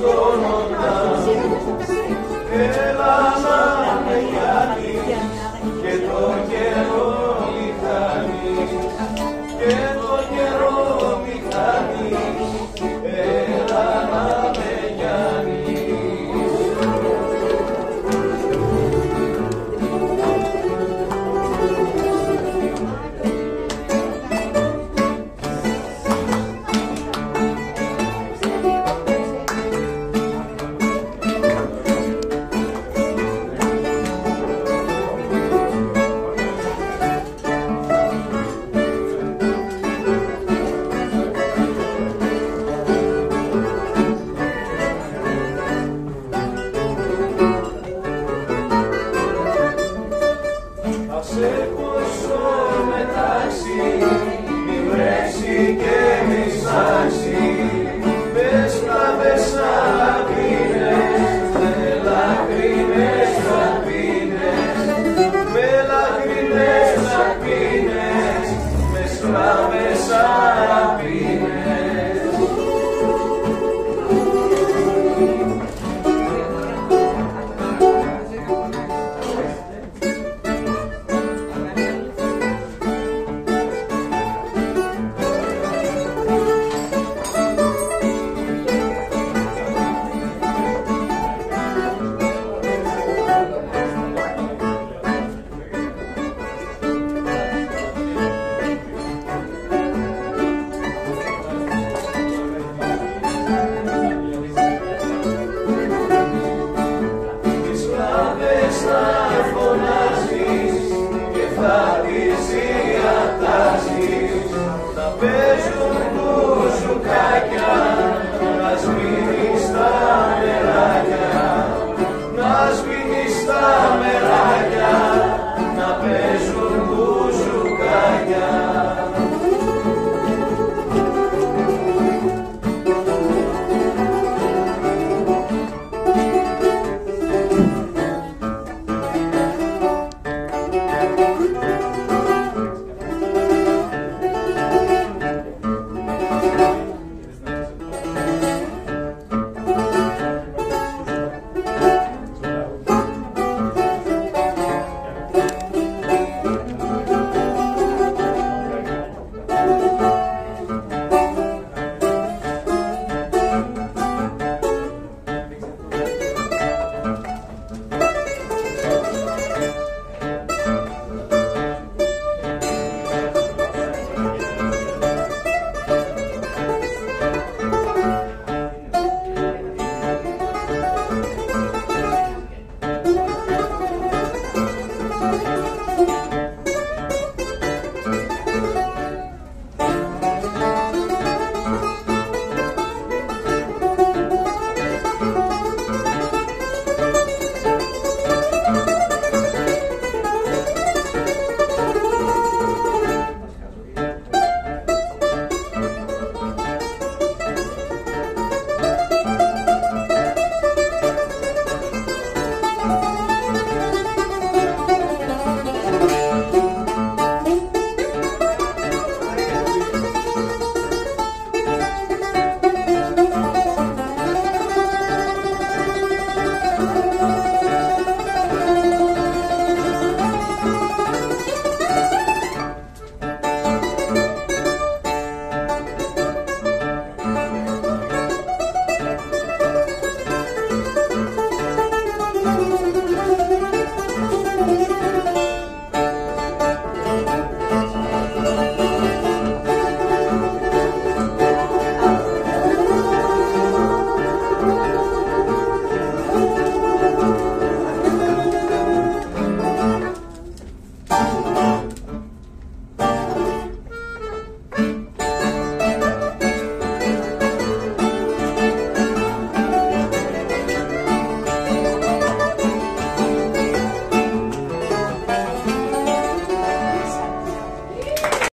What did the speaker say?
going on